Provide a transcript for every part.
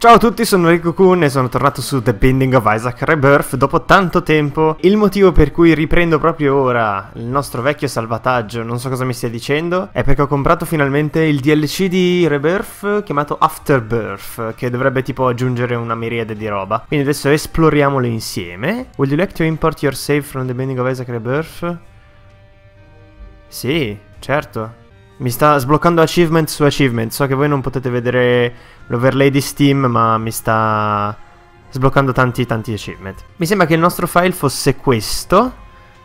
Ciao a tutti, sono Rico Kun e sono tornato su The Binding of Isaac Rebirth dopo tanto tempo. Il motivo per cui riprendo proprio ora il nostro vecchio salvataggio, non so cosa mi stia dicendo, è perché ho comprato finalmente il DLC di Rebirth chiamato Afterbirth, che dovrebbe tipo aggiungere una miriade di roba. Quindi adesso esploriamolo insieme. Would you like to import your save from The Binding of Isaac Rebirth? Sì, certo. Mi sta sbloccando achievement su achievement. So che voi non potete vedere l'overlay di Steam, ma mi sta sbloccando tanti tanti achievement. Mi sembra che il nostro file fosse questo,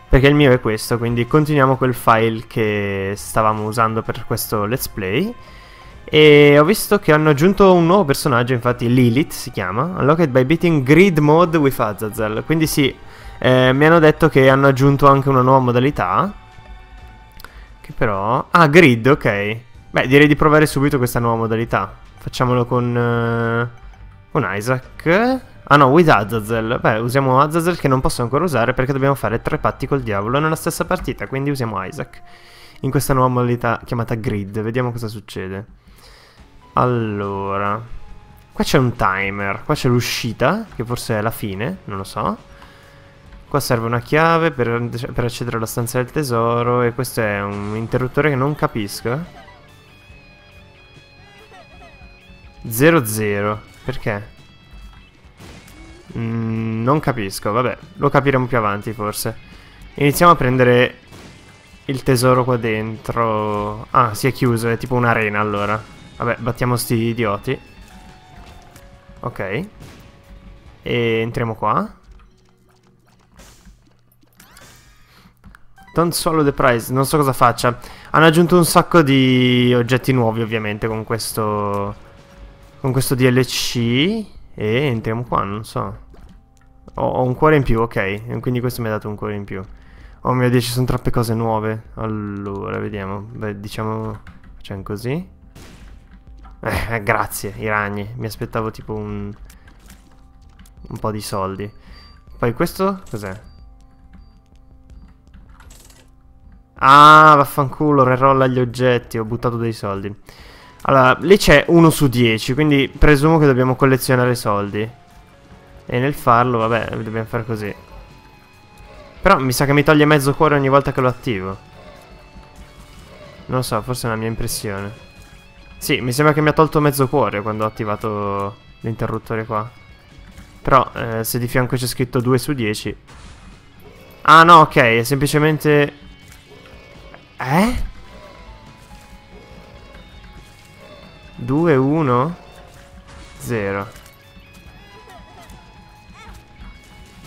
perché il mio è questo, quindi continuiamo quel file che stavamo usando per questo let's play. E ho visto che hanno aggiunto un nuovo personaggio, infatti Lilith si chiama, unlocked by beating grid mode with Azazel. Quindi sì, eh, mi hanno detto che hanno aggiunto anche una nuova modalità che però... Ah, grid, ok. Beh, direi di provare subito questa nuova modalità. Facciamolo con... Uh, con Isaac. Ah no, with Azazel. Beh, usiamo Azazel che non posso ancora usare perché dobbiamo fare tre patti col diavolo nella stessa partita, quindi usiamo Isaac. In questa nuova modalità chiamata grid. Vediamo cosa succede. Allora... Qua c'è un timer, qua c'è l'uscita, che forse è la fine, non lo so. Qua serve una chiave per, per accedere alla stanza del tesoro e questo è un interruttore che non capisco. 00. Perché? Mm, non capisco, vabbè, lo capiremo più avanti forse. Iniziamo a prendere il tesoro qua dentro. Ah, si è chiuso, è tipo un'arena allora. Vabbè, battiamo sti idioti. Ok. E entriamo qua. Don't swallow the prize, non so cosa faccia. Hanno aggiunto un sacco di oggetti nuovi ovviamente con questo... Con questo DLC. E entriamo qua, non so. Ho, ho un cuore in più, ok. Quindi questo mi ha dato un cuore in più. Oh mio dio, ci sono troppe cose nuove. Allora, vediamo. Beh, diciamo... Facciamo così. Eh, grazie, i ragni. Mi aspettavo tipo un... Un po' di soldi. Poi questo, cos'è? Ah, vaffanculo, rerolla gli oggetti, ho buttato dei soldi. Allora, lì c'è 1 su 10, quindi presumo che dobbiamo collezionare soldi. E nel farlo, vabbè, dobbiamo fare così. Però mi sa che mi toglie mezzo cuore ogni volta che lo attivo. Non lo so, forse è una mia impressione. Sì, mi sembra che mi ha tolto mezzo cuore quando ho attivato l'interruttore qua. Però, eh, se di fianco c'è scritto 2 su 10... Ah no, ok, è semplicemente eh? 2, 1, 0.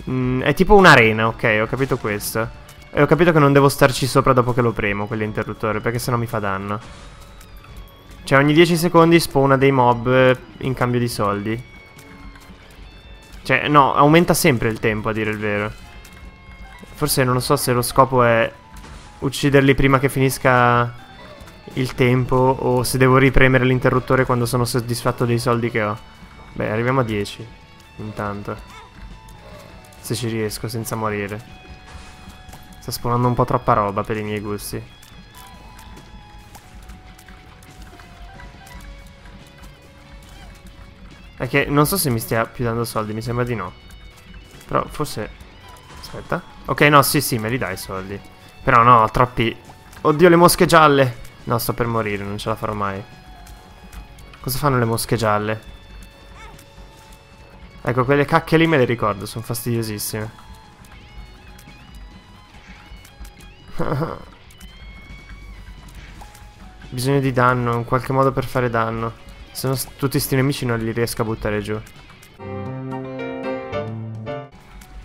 Mm, è tipo un'arena, ok, ho capito questo. E ho capito che non devo starci sopra dopo che lo premo, quell'interruttore, perché sennò mi fa danno. Cioè ogni 10 secondi spawna dei mob in cambio di soldi. Cioè, no, aumenta sempre il tempo, a dire il vero. Forse non so se lo scopo è ucciderli prima che finisca il tempo o se devo ripremere l'interruttore quando sono soddisfatto dei soldi che ho. Beh, arriviamo a 10 intanto. Se ci riesco senza morire. Sta spawnando un po' troppa roba per i miei gusti. È che non so se mi stia più dando soldi, mi sembra di no. Però forse... Aspetta. Ok, no, sì, sì, me li dai i soldi. Però no, troppi... Oddio, le mosche gialle! No, sto per morire, non ce la farò mai. Cosa fanno le mosche gialle? Ecco, quelle cacche lì me le ricordo, sono fastidiosissime. Bisogno di danno, in qualche modo per fare danno. Se no tutti sti nemici non li riesco a buttare giù.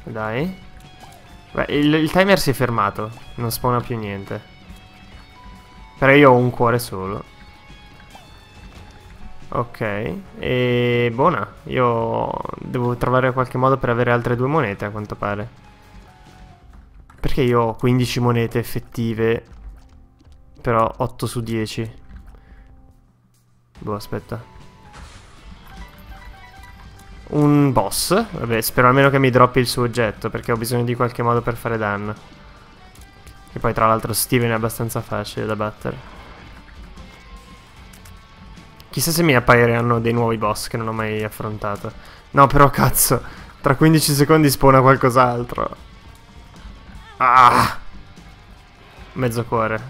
Dai. Beh, il, il, timer si è fermato, non spawna più niente. Però io ho un cuore solo. Ok, e buona. Io devo trovare qualche modo per avere altre due monete a quanto pare. Perché io ho 15 monete effettive, però 8 su 10. Boh, aspetta un boss. Vabbè, spero almeno che mi droppi il suo oggetto, perché ho bisogno di qualche modo per fare danno. E poi tra l'altro Steven è abbastanza facile da battere. Chissà se mi appariranno dei nuovi boss che non ho mai affrontato. No, però cazzo, tra 15 secondi spawna qualcos'altro. Ah! Mezzo cuore.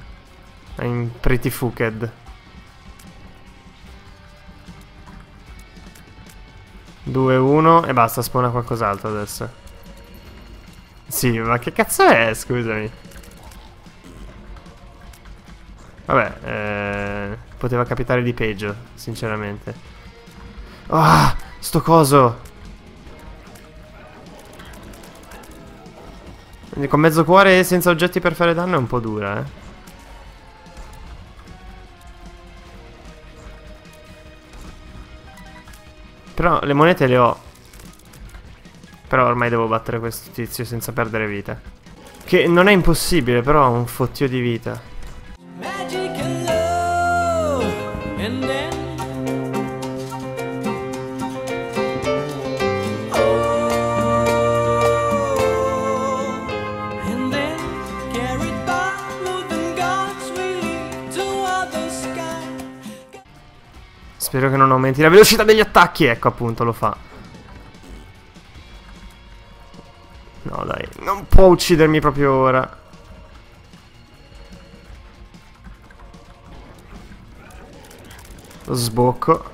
I'm pretty fucked. 2, 1 e basta, spawna qualcos'altro adesso. Sì, ma che cazzo è, scusami? Vabbè, eh, poteva capitare di peggio, sinceramente. Ah, sto coso! Con mezzo cuore e senza oggetti per fare danno è un po' dura, eh. Però le monete le ho. Però ormai devo battere questo tizio senza perdere vita. Che non è impossibile, però ha un fottio di vita. Aumenti la velocità degli attacchi. Ecco appunto, lo fa. No dai, non può uccidermi proprio ora. Lo sbocco.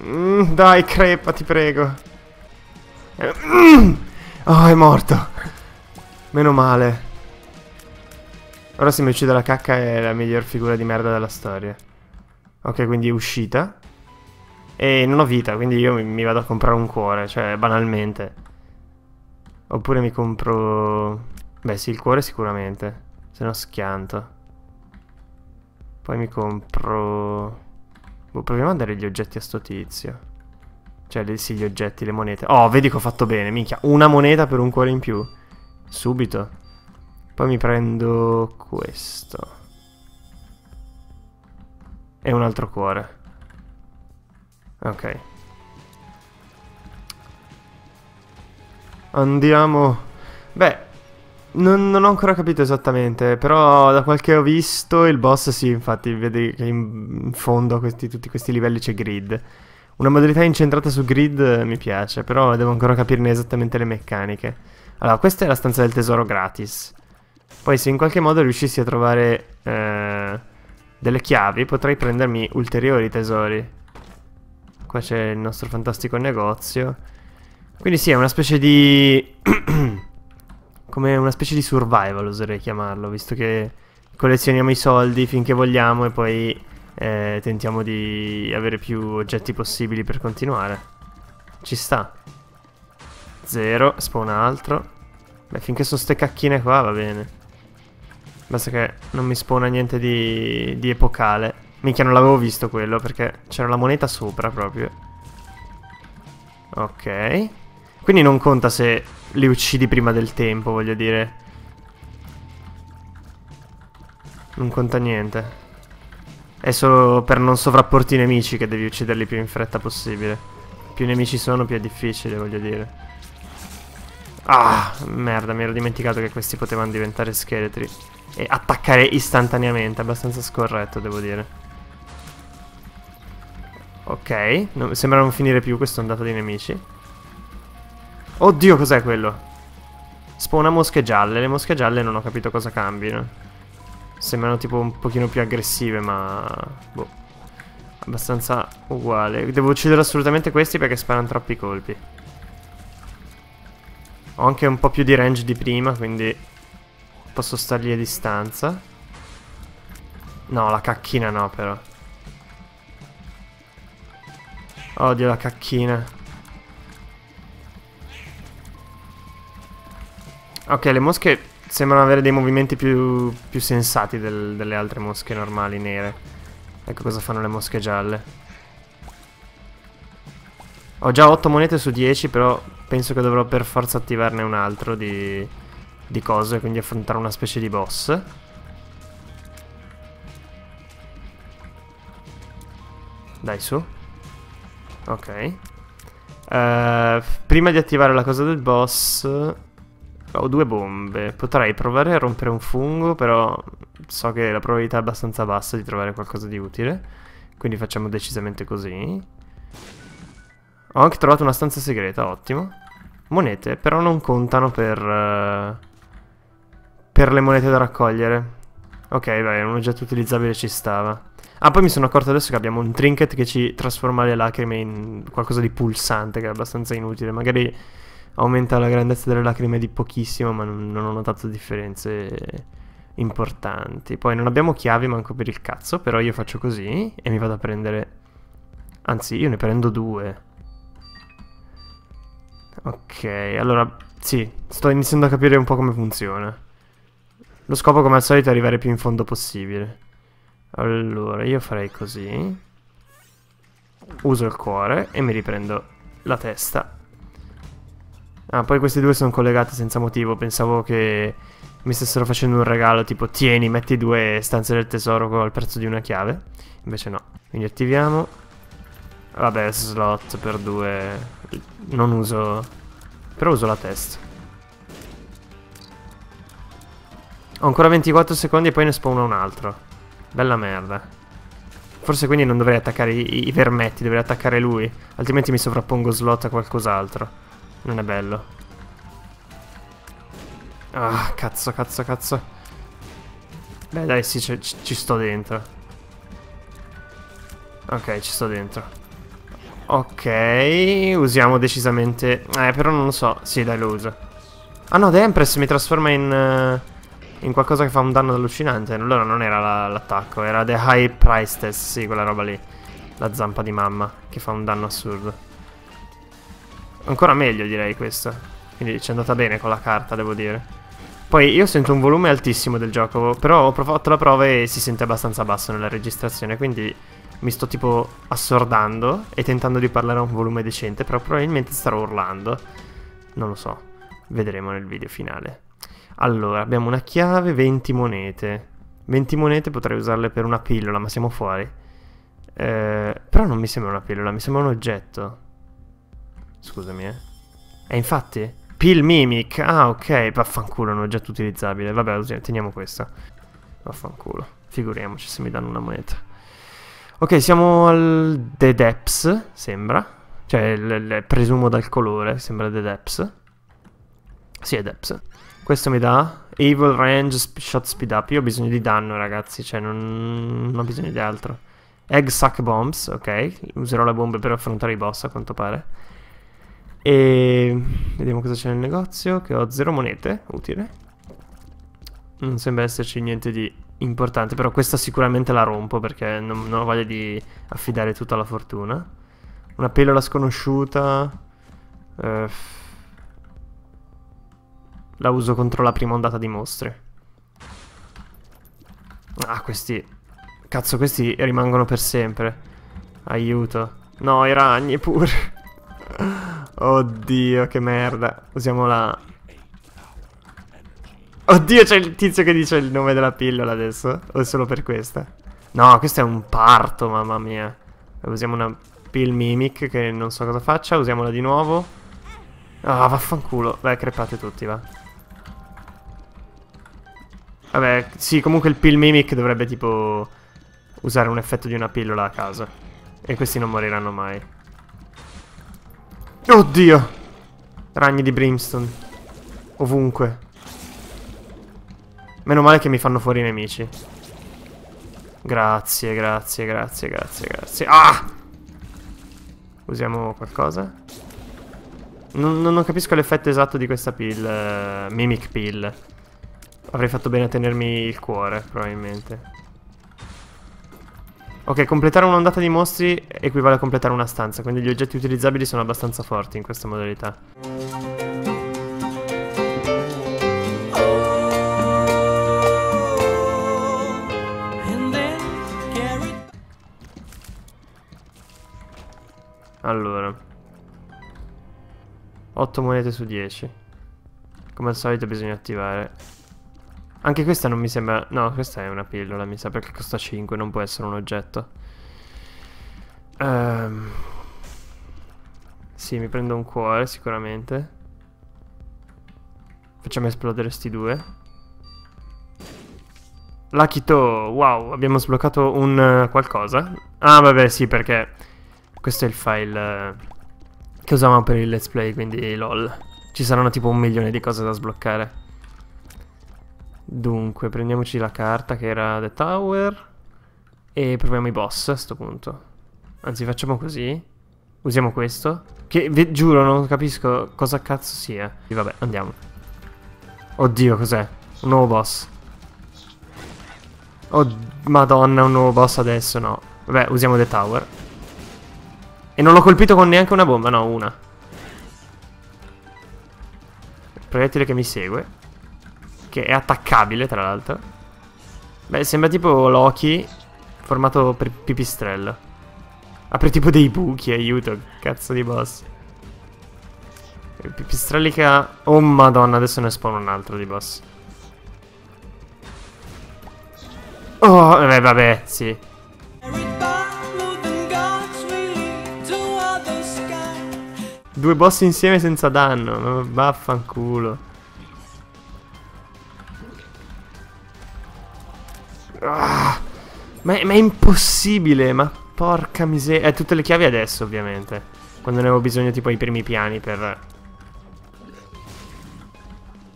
Mm, dai, crepa, ti prego. Mm. Oh, è morto. Meno male. Ora se mi uccide la cacca è la miglior figura di merda della storia. Ok, quindi uscita. E non ho vita, quindi io mi vado a comprare un cuore, cioè banalmente. Oppure mi compro... Beh sì, il cuore sicuramente. Se no schianto. Poi mi compro... Boh, proviamo a dare gli oggetti a sto tizio. Cioè, sì, gli oggetti, le monete. Oh, vedi che ho fatto bene, minchia. Una moneta per un cuore in più. Subito. Poi mi prendo questo. E un altro cuore. Ok. Andiamo. Beh, non, non, ho ancora capito esattamente, però da quel che ho visto il boss sì, infatti vedi che in, fondo a questi, tutti questi livelli c'è grid. Una modalità incentrata su grid mi piace, però devo ancora capirne esattamente le meccaniche. Allora, questa è la stanza del tesoro gratis. Poi se in qualche modo riuscissi a trovare eh, delle chiavi potrei prendermi ulteriori tesori. Qua c'è il nostro fantastico negozio. Quindi sì, è una specie di... come una specie di survival oserei chiamarlo, visto che collezioniamo i soldi finché vogliamo e poi eh, tentiamo di avere più oggetti possibili per continuare. Ci sta. Zero, spawn altro. Beh, finché sono ste cacchine qua va bene. Basta che non mi spona niente di, di epocale. Minchia, non l'avevo visto quello perché c'era la moneta sopra proprio. Ok. Quindi non conta se li uccidi prima del tempo, voglio dire. Non conta niente. È solo per non sovrapporti i nemici che devi ucciderli più in fretta possibile. Più nemici sono, più è difficile, voglio dire. Ah, merda, mi ero dimenticato che questi potevano diventare scheletri e attaccare istantaneamente, abbastanza scorretto devo dire. Ok, no, sembra non finire più questo ondato di nemici. Oddio, cos'è quello? Spawna mosche gialle, le mosche gialle non ho capito cosa cambino. Sembrano tipo un pochino più aggressive, ma... Boh. Abbastanza uguale. Devo uccidere assolutamente questi perché sparano troppi colpi. Ho anche un po' più di range di prima, quindi Posso stargli a distanza. No, la cacchina no, però. Odio la cacchina. Ok, le mosche sembrano avere dei movimenti più, più sensati del, delle altre mosche normali nere. Ecco cosa fanno le mosche gialle. Ho già 8 monete su 10, però penso che dovrò per forza attivarne un altro di di cose, quindi affrontare una specie di boss. Dai, su. Ok. Uh, prima di attivare la cosa del boss... Ho due bombe. Potrei provare a rompere un fungo, però so che la probabilità è abbastanza bassa di trovare qualcosa di utile. Quindi facciamo decisamente così. Ho anche trovato una stanza segreta, ottimo. Monete, però non contano per... Uh, per le monete da raccogliere. Ok, vai, un oggetto utilizzabile ci stava. Ah, poi mi sono accorto adesso che abbiamo un trinket che ci trasforma le lacrime in qualcosa di pulsante, che è abbastanza inutile. Magari aumenta la grandezza delle lacrime di pochissimo, ma non, non ho notato differenze importanti. Poi non abbiamo chiavi manco per il cazzo, però io faccio così e mi vado a prendere... Anzi, io ne prendo due. Ok, allora, sì, sto iniziando a capire un po' come funziona. Lo scopo come al solito è arrivare più in fondo possibile. Allora, io farei così. Uso il cuore e mi riprendo la testa. Ah, poi questi due sono collegati senza motivo. Pensavo che mi stessero facendo un regalo tipo tieni, metti due stanze del tesoro al prezzo di una chiave. Invece no. Quindi attiviamo. Vabbè, slot per due. Non uso... Però uso la testa. Ho ancora 24 secondi e poi ne spawna un altro. Bella merda. Forse quindi non dovrei attaccare i, i vermetti, dovrei attaccare lui. Altrimenti mi sovrappongo slot a qualcos'altro. Non è bello. Ah, cazzo, cazzo, cazzo. Beh, dai, sì, ci, ci sto dentro. Ok, ci sto dentro. Ok, usiamo decisamente... Eh, però non lo so. Sì, dai, lo uso. Ah no, The Empress mi trasforma in... Uh, in qualcosa che fa un danno allucinante. Allora non era l'attacco, la, era The High Price sì, quella roba lì. La zampa di mamma, che fa un danno assurdo. Ancora meglio, direi, questo. Quindi ci è andata bene con la carta, devo dire. Poi io sento un volume altissimo del gioco, però ho fatto la prova e si sente abbastanza basso nella registrazione, quindi mi sto tipo assordando e tentando di parlare a un volume decente, però probabilmente starò urlando. Non lo so, vedremo nel video finale. Allora, abbiamo una chiave, 20 monete. 20 monete potrei usarle per una pillola, ma siamo fuori. Eh, però non mi sembra una pillola, mi sembra un oggetto. Scusami, eh. E infatti... Pill Mimic. Ah, ok. Vaffanculo, un oggetto utilizzabile. Vabbè, teniamo questa. Vaffanculo. Figuriamoci se mi danno una moneta. Ok, siamo al The Depths, sembra. Cioè, presumo dal colore, sembra The Depths. Sì, è Depths. Questo mi dà Evil Range Shot Speed Up. Io ho bisogno di danno, ragazzi, cioè non, non ho bisogno di altro. Egg Suck Bombs, ok. Userò le bombe per affrontare i boss, a quanto pare. E vediamo cosa c'è nel negozio, che ho zero monete, utile. Non sembra esserci niente di importante, però questa sicuramente la rompo perché non, non ho voglia di affidare tutta la fortuna. Una pillola sconosciuta. Eh, la uso contro la prima ondata di mostri. Ah, questi... Cazzo, questi rimangono per sempre. Aiuto. No, i ragni pure. Oddio, che merda. Usiamo la... Oddio, c'è il tizio che dice il nome della pillola adesso. O è solo per questa? No, questo è un parto, mamma mia. Usiamo una pill mimic che non so cosa faccia. Usiamola di nuovo. Ah, vaffanculo. Beh, crepate tutti, va. Vabbè, sì, comunque il pill mimic dovrebbe tipo usare un effetto di una pillola a caso. E questi non moriranno mai. Oddio! Ragni di brimstone. Ovunque. Meno male che mi fanno fuori i nemici. Grazie, grazie, grazie, grazie, grazie. Ah! Usiamo qualcosa? Non, non capisco l'effetto esatto di questa pill. Uh, mimic pill. Avrei fatto bene a tenermi il cuore, probabilmente. Ok, completare un'ondata di mostri equivale a completare una stanza, quindi gli oggetti utilizzabili sono abbastanza forti in questa modalità. Allora 8 monete su 10 Come al solito bisogna attivare Anche questa non mi sembra No, questa è una pillola mi sa perché costa 5 Non può essere un oggetto um... Sì, mi prendo un cuore sicuramente Facciamo esplodere sti due Lakito, wow, abbiamo sbloccato un uh, qualcosa. Ah, vabbè, sì, perché questo è il file uh, che usavamo per il let's play, quindi lol. Ci saranno tipo un milione di cose da sbloccare. Dunque, prendiamoci la carta che era The Tower e proviamo i boss a questo punto. Anzi, facciamo così. Usiamo questo. Che, vi giuro, non capisco cosa cazzo sia. E vabbè, andiamo. Oddio, cos'è? Un nuovo boss. Oh, madonna, un nuovo boss adesso, no. Vabbè, usiamo The Tower. E non l'ho colpito con neanche una bomba, no, una. Proiettile che mi segue. Che è attaccabile, tra l'altro. Beh, sembra tipo Loki formato per pipistrello. Apre tipo dei buchi, aiuto, cazzo di boss. Il pipistrelli che ha... Oh madonna, adesso ne spawn un altro di boss. Oh, eh, vabbè, sì. Due boss insieme senza danno, vaffanculo. Ah, ma, è, ma è impossibile, ma porca miseria. Eh, tutte le chiavi adesso, ovviamente. Quando ne avevo bisogno tipo ai primi piani per...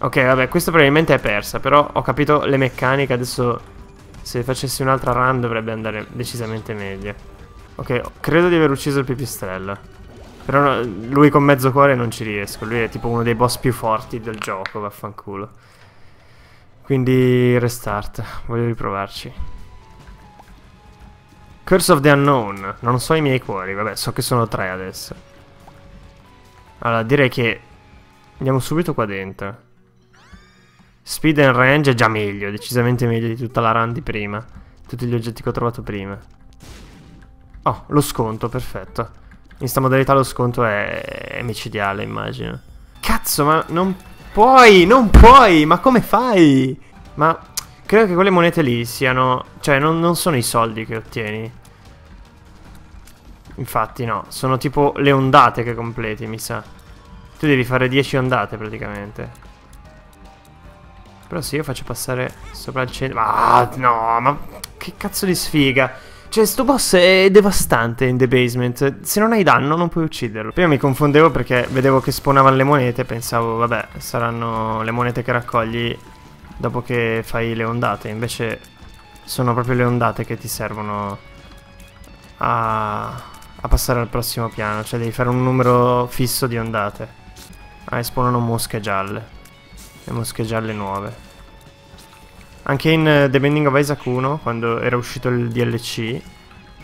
Ok, vabbè, questa probabilmente è persa, però ho capito le meccaniche, adesso se facessi un'altra run dovrebbe andare decisamente meglio. Ok, credo di aver ucciso il pipistrello. Però no, lui con mezzo cuore non ci riesco. Lui è tipo uno dei boss più forti del gioco, vaffanculo. Quindi restart. Voglio riprovarci. Curse of the Unknown. Non so i miei cuori. Vabbè, so che sono tre adesso. Allora, direi che andiamo subito qua dentro. Speed and range è già meglio, decisamente meglio di tutta la run di prima. Tutti gli oggetti che ho trovato prima. Oh, lo sconto, perfetto. In sta modalità lo sconto è, è micidiale, immagino. Cazzo, ma non puoi, non puoi, ma come fai? Ma credo che quelle monete lì siano... Cioè, non, non sono i soldi che ottieni. Infatti, no, sono tipo le ondate che completi, mi sa. Tu devi fare 10 ondate, praticamente. Però se io faccio passare sopra il centro... Ah, no, ma che cazzo di sfiga. Cioè, sto boss è devastante in The Basement. Se non hai danno non puoi ucciderlo. Prima mi confondevo perché vedevo che spawnavano le monete. Pensavo, vabbè, saranno le monete che raccogli dopo che fai le ondate. Invece sono proprio le ondate che ti servono a, a passare al prossimo piano. Cioè devi fare un numero fisso di ondate. Ah, e spawnano mosche gialle. Le mosche gialle nuove. Anche in uh, The Bending of Isaac 1, quando era uscito il DLC,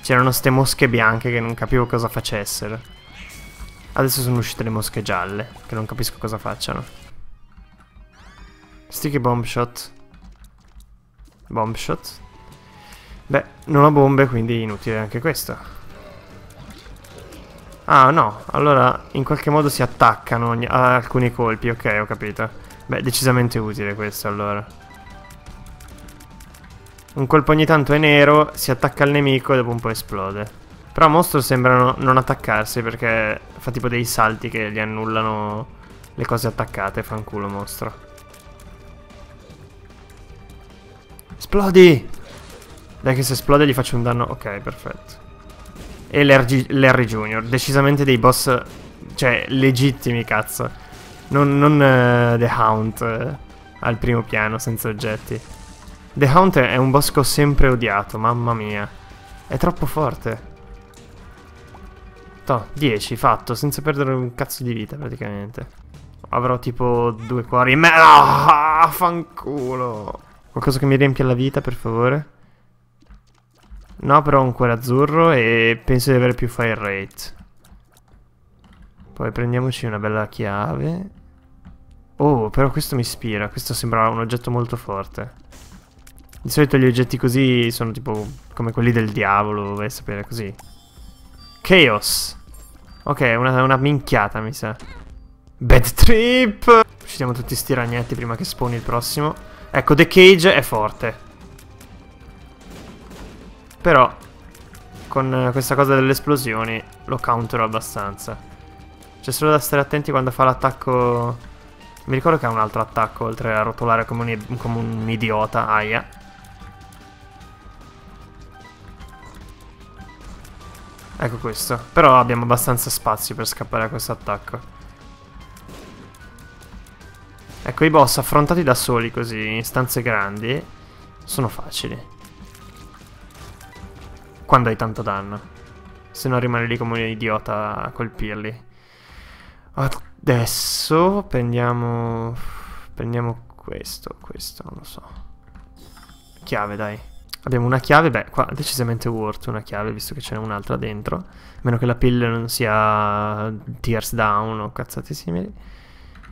c'erano ste mosche bianche che non capivo cosa facessero. Adesso sono uscite le mosche gialle, che non capisco cosa facciano. Sticky bomb shot. Bomb shot. Beh, non ho bombe, quindi inutile anche questo. Ah, no. Allora, in qualche modo si attaccano a alcuni colpi. Ok, ho capito. Beh, decisamente utile questo allora. Un colpo ogni tanto è nero, si attacca al nemico e dopo un po' esplode. Però mostro sembrano non attaccarsi perché fa tipo dei salti che gli annullano le cose attaccate. Fanculo mostro. Esplodi! Dai che se esplode gli faccio un danno. Ok, perfetto. E l'Harry Junior. Decisamente dei boss... Cioè, legittimi, cazzo. Non, non uh, The Hound uh, al primo piano, senza oggetti. The Hound è un ho sempre odiato, mamma mia. È troppo forte. Toh, 10, fatto, senza perdere un cazzo di vita praticamente. Avrò tipo due cuori me. Ah, fanculo. Qualcosa che mi riempia la vita, per favore. No, però ho un cuore azzurro e penso di avere più fire rate. Poi prendiamoci una bella chiave. Oh, però questo mi ispira. Questo sembra un oggetto molto forte. Di solito gli oggetti così sono tipo come quelli del diavolo, vai a sapere così. Chaos. Ok, una, una minchiata mi sa. Bad trip! Uccidiamo tutti sti ragnetti prima che spawni il prossimo. Ecco, The Cage è forte. Però, con questa cosa delle esplosioni, lo countero abbastanza. C'è solo da stare attenti quando fa l'attacco... Mi ricordo che ha un altro attacco, oltre a rotolare come un, come un idiota. Aia. Ecco questo. Però abbiamo abbastanza spazio per scappare a questo attacco. Ecco, i boss affrontati da soli così, in stanze grandi, sono facili. Quando hai tanto danno. Se no rimane lì come un idiota a colpirli. Adesso prendiamo... Prendiamo questo, questo, non lo so. Chiave, dai. Abbiamo una chiave, beh, qua decisamente worth una chiave, visto che ce n'è un'altra dentro. A meno che la pill non sia tears down o cazzate simili.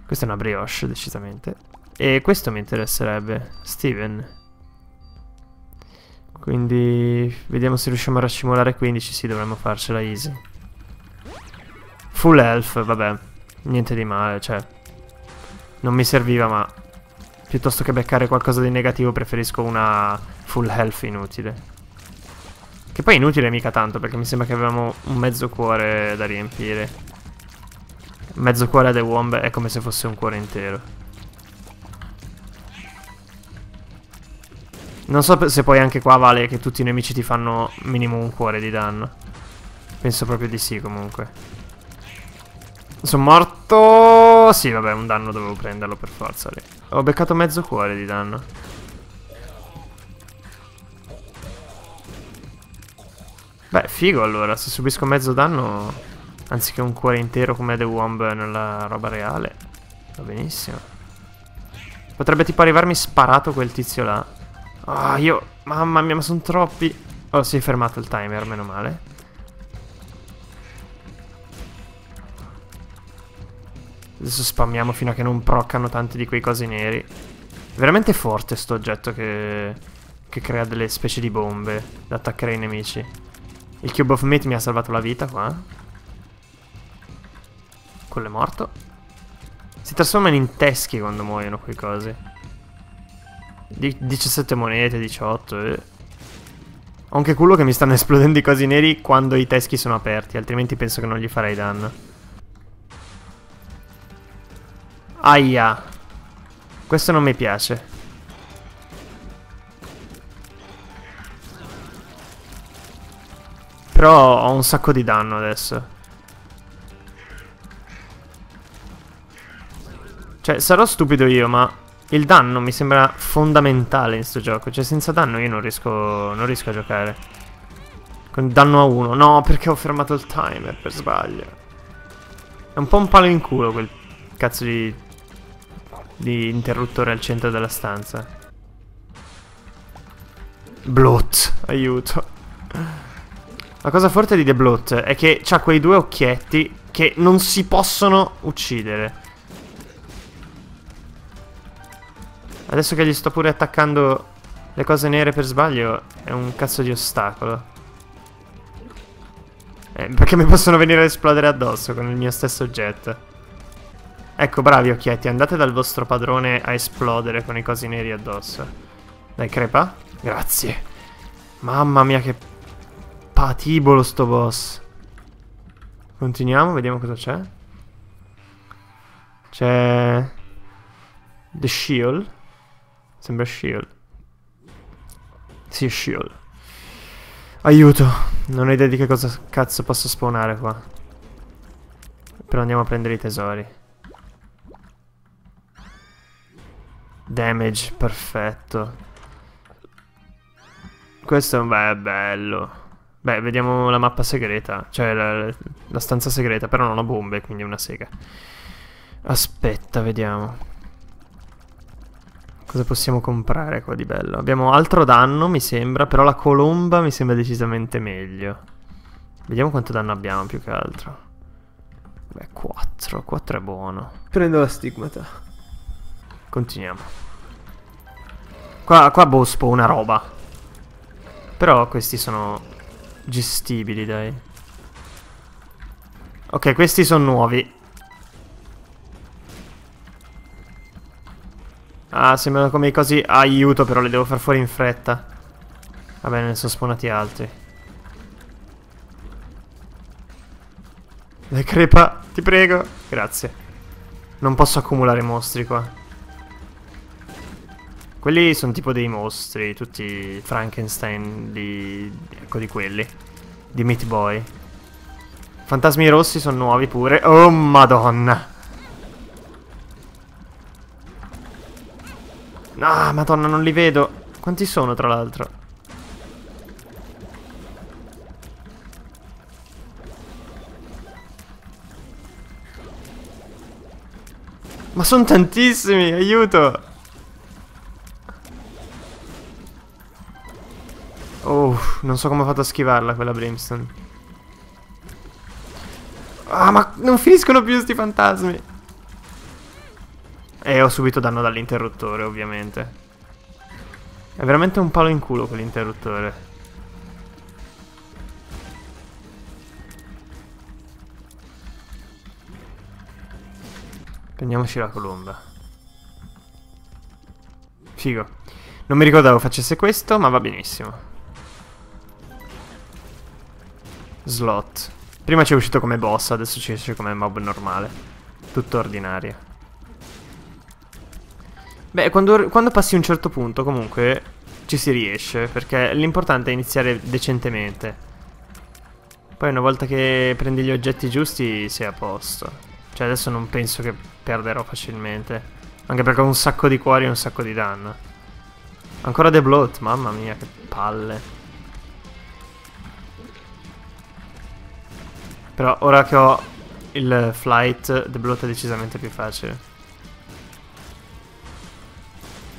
Questa è una brioche, decisamente. E questo mi interesserebbe. Steven. Quindi vediamo se riusciamo a raccimolare 15, sì, dovremmo farcela easy. Full health, vabbè, niente di male, cioè... Non mi serviva, ma... Piuttosto che beccare qualcosa di negativo preferisco una full health inutile. Che poi inutile mica tanto, perché mi sembra che avevamo un mezzo cuore da riempire. Mezzo cuore a The Womb è come se fosse un cuore intero. Non so se poi anche qua vale che tutti i nemici ti fanno minimo un cuore di danno. Penso proprio di sì comunque. Sono morto... Sì, vabbè, un danno dovevo prenderlo per forza lì. Ho beccato mezzo cuore di danno. Beh, figo allora, se subisco mezzo danno, anziché un cuore intero come The Womb nella roba reale, va benissimo. Potrebbe tipo arrivarmi sparato quel tizio là. Ah, oh, io... Mamma mia, ma sono troppi... Oh, si è fermato il timer, meno male. Adesso spammiamo fino a che non proccano tanti di quei cosi neri. Veramente forte sto oggetto che... che crea delle specie di bombe da attaccare ai nemici. Il Cube of Meat mi ha salvato la vita qua. Quello è morto. Si trasformano in teschi quando muoiono quei cosi. Di 17 monete, 18. Eh. Ho anche culo che mi stanno esplodendo i cosi neri quando i teschi sono aperti, altrimenti penso che non gli farei danno. Aia. Questo non mi piace. Però ho un sacco di danno adesso. Cioè, sarò stupido io, ma il danno mi sembra fondamentale in sto gioco. Cioè, senza danno io non riesco, non riesco a giocare. Con danno a uno. No, perché ho fermato il timer per sbaglio. È un po' un palo in culo quel cazzo di, di interruttore al centro della stanza. Blot, aiuto. La cosa forte di The Bloat è che ha quei due occhietti che non si possono uccidere. Adesso che gli sto pure attaccando le cose nere per sbaglio, è un cazzo di ostacolo. Eh, perché mi possono venire ad esplodere addosso con il mio stesso oggetto. Ecco, bravi occhietti, andate dal vostro padrone a esplodere con i cosi neri addosso. Dai, crepa. Grazie. Mamma mia che patibolo sto boss. Continuiamo, vediamo cosa c'è. C'è... The Shield. Sembra Shield. Sì, Shield. Aiuto. Non ho idea di che cosa cazzo posso spawnare qua. Però andiamo a prendere i tesori. Damage, perfetto. Questo è bello. Beh, vediamo la mappa segreta, cioè la, la, stanza segreta, però non ho bombe, quindi è una sega. Aspetta, vediamo. Cosa possiamo comprare qua di bello? Abbiamo altro danno, mi sembra, però la colomba mi sembra decisamente meglio. Vediamo quanto danno abbiamo, più che altro. Beh, 4, 4 è buono. Prendo la stigmata. Continuiamo. Qua, qua bospo una roba. Però questi sono Gestibili, dai. Ok, questi sono nuovi. Ah, sembrano come i cosi... Aiuto, però le devo far fuori in fretta. Va bene, ne sono spawnati altri. Dai, crepa, ti prego. Grazie. Non posso accumulare mostri qua. Quelli sono tipo dei mostri, tutti Frankenstein di... ecco di quelli. Di Meat Boy. Fantasmi rossi sono nuovi pure. Oh, madonna. Ah, madonna, non li vedo. Quanti sono, tra l'altro? Ma sono tantissimi, aiuto! Non so come ho fatto a schivarla quella Brimstone. Ah, ma non finiscono più sti fantasmi. E ho subito danno dall'interruttore, ovviamente. È veramente un palo in culo quell'interruttore. Prendiamoci la colomba. Figo. Non mi ricordavo facesse questo, ma va benissimo. Slot. Prima ci è uscito come boss, adesso ci esce come mob normale. Tutto ordinario. Beh, quando, quando passi un certo punto, comunque, ci si riesce, perché l'importante è iniziare decentemente. Poi una volta che prendi gli oggetti giusti, sei a posto. Cioè adesso non penso che perderò facilmente. Anche perché ho un sacco di cuori e un sacco di danno. Ancora The Bloat, mamma mia che palle. Però ora che ho il flight, The Bloat è decisamente più facile.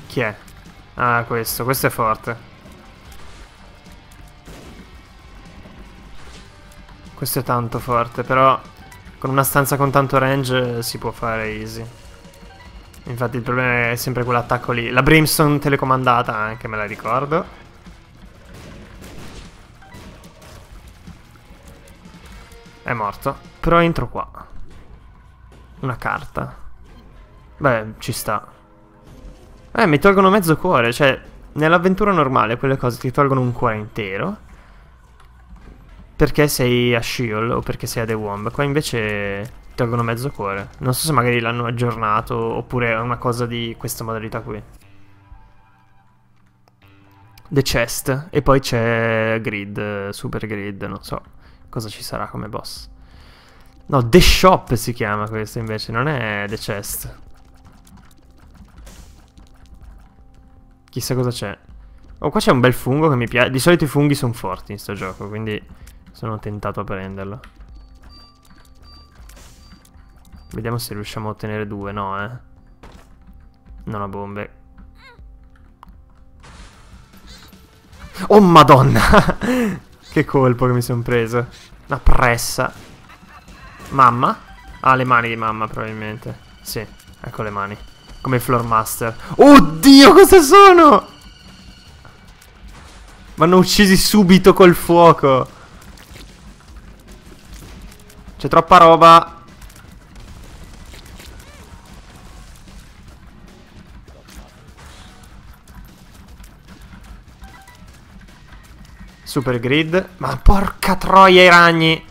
Chi è? Ah, questo. Questo è forte. Questo è tanto forte, però con una stanza con tanto range si può fare easy. Infatti il problema è sempre quell'attacco lì. La Brimstone telecomandata anche, me la ricordo. È morto. Però entro qua. Una carta. Beh, ci sta. Eh, mi tolgono mezzo cuore. Cioè, nell'avventura normale quelle cose ti tolgono un cuore intero perché sei a Sheol o perché sei a The Womb. Qua invece tolgono mezzo cuore. Non so se magari l'hanno aggiornato oppure è una cosa di questa modalità qui. The Chest e poi c'è Grid, Super Grid, non so cosa ci sarà come boss. No, The Shop si chiama questo invece, non è The Chest. Chissà cosa c'è. Oh, qua c'è un bel fungo che mi piace. Di solito i funghi sono forti in sto gioco, quindi sono tentato a prenderlo. Vediamo se riusciamo a ottenere due. No, eh. Non ho bombe. Oh, madonna! che colpo che mi sono preso. Una pressa. Mamma? Ah, le mani di mamma, probabilmente. Sì, ecco le mani. Come il floor master. Oddio, cosa sono? Vanno uccisi subito col fuoco. C'è troppa roba. Super grid. Ma porca troia i ragni.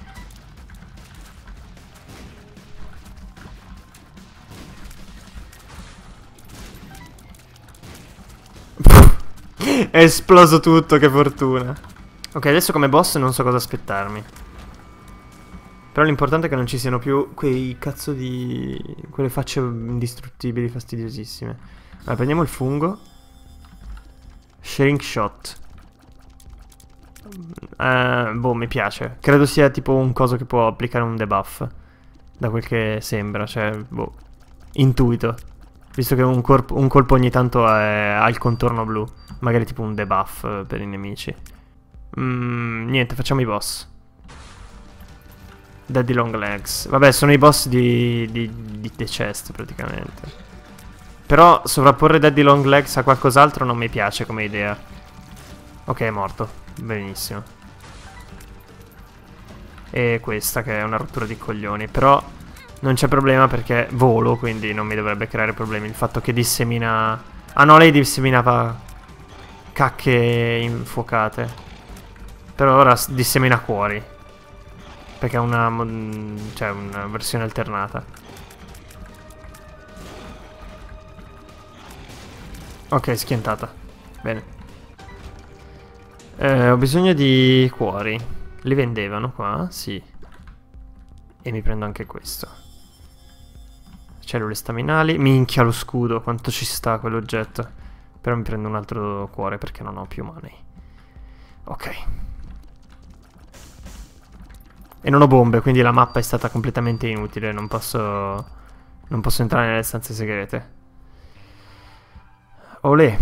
È esploso tutto, che fortuna. Ok, adesso come boss non so cosa aspettarmi. Però l'importante è che non ci siano più quei cazzo di... quelle facce indistruttibili, fastidiosissime. Allora, prendiamo il fungo. Shrink Shot. Uh, boh, mi piace. Credo sia tipo un coso che può applicare un debuff. Da quel che sembra, cioè, boh. Intuito. Visto che un, un colpo ogni tanto è, ha il contorno blu. Magari tipo un debuff per i nemici. Mm, niente, facciamo i boss. Daddy Long Legs. Vabbè, sono i boss di, di, di The Chest praticamente. Però sovrapporre Daddy Long Legs a qualcos'altro non mi piace come idea. Ok, è morto. Benissimo. E questa che è una rottura di coglioni. Però non c'è problema perché volo, quindi non mi dovrebbe creare problemi. Il fatto che dissemina... Ah no, lei disseminava cacche infuocate. Però ora dissemina cuori. Perché è una, cioè una versione alternata. Ok, schiantata. Bene. Eh, ho bisogno di cuori. Li vendevano qua? Sì. E mi prendo anche questo. Cellule staminali. Minchia lo scudo, quanto ci sta quell'oggetto. Però mi prendo un altro cuore perché non ho più money. Ok. E non ho bombe, quindi la mappa è stata completamente inutile. Non posso... Non posso entrare nelle stanze segrete. Olè.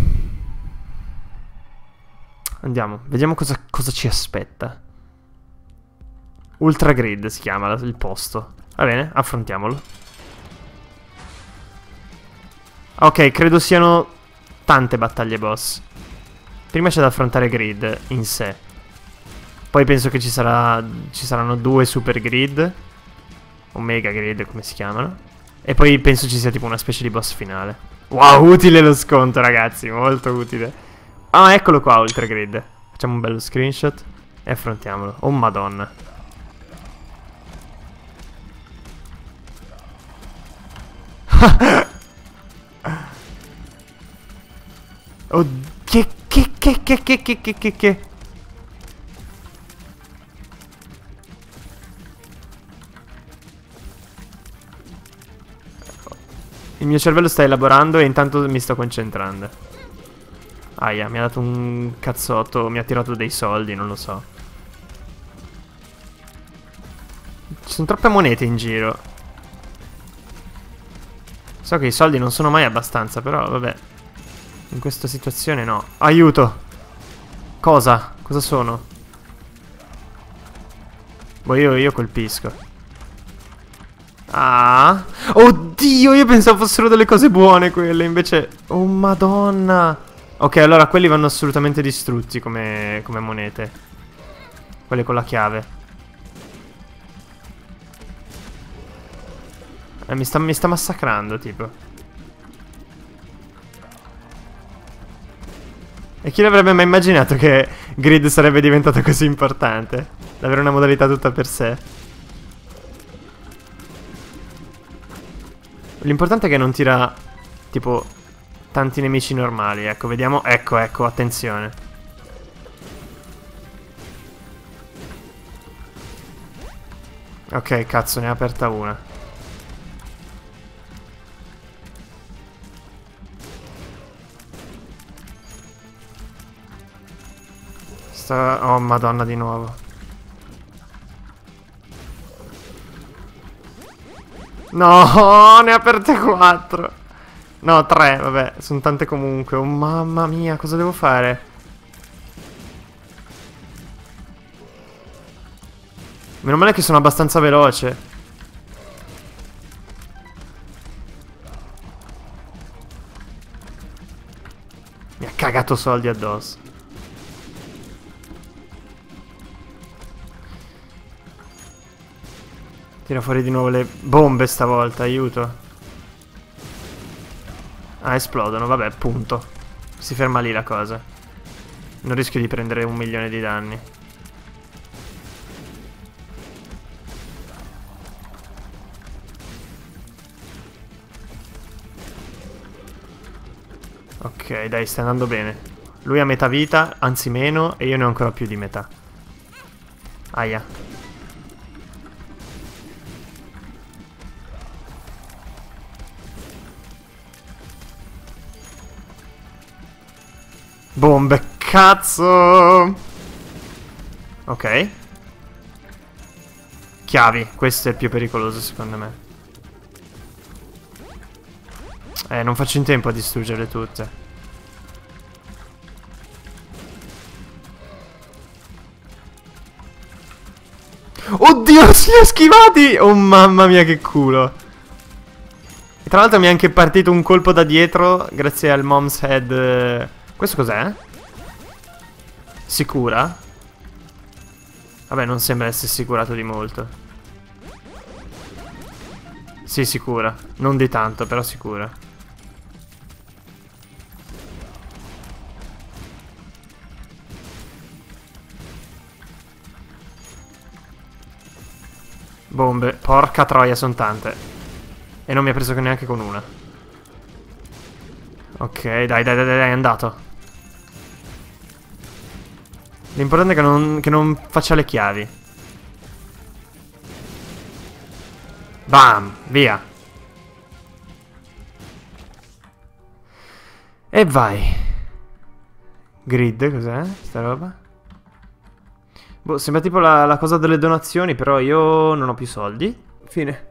Andiamo, vediamo cosa, cosa ci aspetta. Ultra Grid si chiama il posto. Va bene, affrontiamolo. Ok, credo siano tante battaglie boss. Prima c'è da affrontare Grid in sé. Poi penso che ci, sarà, ci saranno due Super Grid. O Mega Grid, come si chiamano. E poi penso ci sia tipo una specie di boss finale. Wow, utile lo sconto, ragazzi. Molto utile. Ah, eccolo qua, Ultra Grid. Facciamo un bello screenshot. E affrontiamolo. Oh, madonna. oh, che, che, che, che, che, che, che, che, che. Il mio cervello sta elaborando e intanto mi sto concentrando. Aia, mi ha dato un cazzotto, mi ha tirato dei soldi, non lo so. Ci sono troppe monete in giro. So che i soldi non sono mai abbastanza, però vabbè. In questa situazione no. Aiuto! Cosa? Cosa sono? Boh, io, io colpisco. Ah! Oddio, io pensavo fossero delle cose buone quelle, invece... Oh, madonna! Ok, allora quelli vanno assolutamente distrutti come, come monete. Quelle con la chiave. Eh, mi, sta, mi sta massacrando, tipo. E chi l'avrebbe mai immaginato che Grid sarebbe diventato così importante? D'avere una modalità tutta per sé. L'importante è che non tira, tipo, tanti nemici normali. Ecco, vediamo. Ecco, ecco, attenzione. Ok, cazzo, ne ha aperta una. Sta... Oh, madonna, di nuovo. No, ne ha aperte quattro. No, tre, vabbè, sono tante comunque. Oh, mamma mia, cosa devo fare? Meno male che sono abbastanza veloce. Mi ha cagato soldi addosso. Tira fuori di nuovo le bombe stavolta, aiuto. Ah, esplodono, vabbè, punto. Si ferma lì la cosa. Non rischio di prendere un milione di danni. Ok, dai, sta andando bene. Lui ha metà vita, anzi meno, e io ne ho ancora più di metà. Aia. Bombe, cazzo! Ok. Chiavi, questo è il più pericoloso secondo me. Eh, non faccio in tempo a distruggerle tutte. Oddio, si è schivati! Oh mamma mia che culo. E tra l'altro mi è anche partito un colpo da dietro grazie al mom's head eh, questo cos'è? Sicura? Vabbè, non sembra essersi curato di molto. Sì, sicura. Non di tanto, però sicura. Bombe. Porca troia, sono tante. E non mi ha preso neanche con una. Ok, dai, dai, dai, dai, è andato. L'importante è che non, che non faccia le chiavi. Bam, via. E vai. Grid, cos'è? Sta roba? Boh, sembra tipo la, la cosa delle donazioni, però io non ho più soldi. Fine.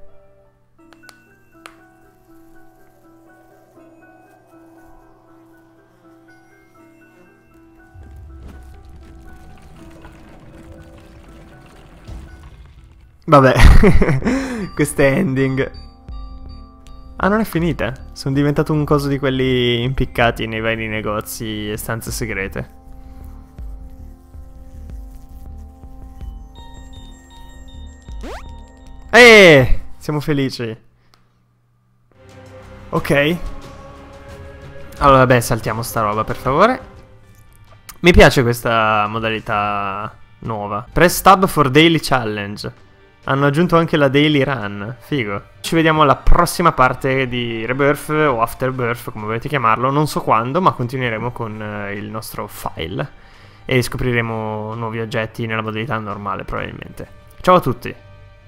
Vabbè, questo è ending. Ah, non è finita? Sono diventato un coso di quelli impiccati nei vari negozi e stanze segrete. Eh, siamo felici. Ok. Allora, vabbè, saltiamo sta roba, per favore. Mi piace questa modalità nuova. Press tab for daily challenge. Hanno aggiunto anche la daily run, figo. Ci vediamo alla prossima parte di Rebirth o Afterbirth, come volete chiamarlo, non so quando, ma continueremo con uh, il nostro file e scopriremo nuovi oggetti nella modalità normale probabilmente. Ciao a tutti!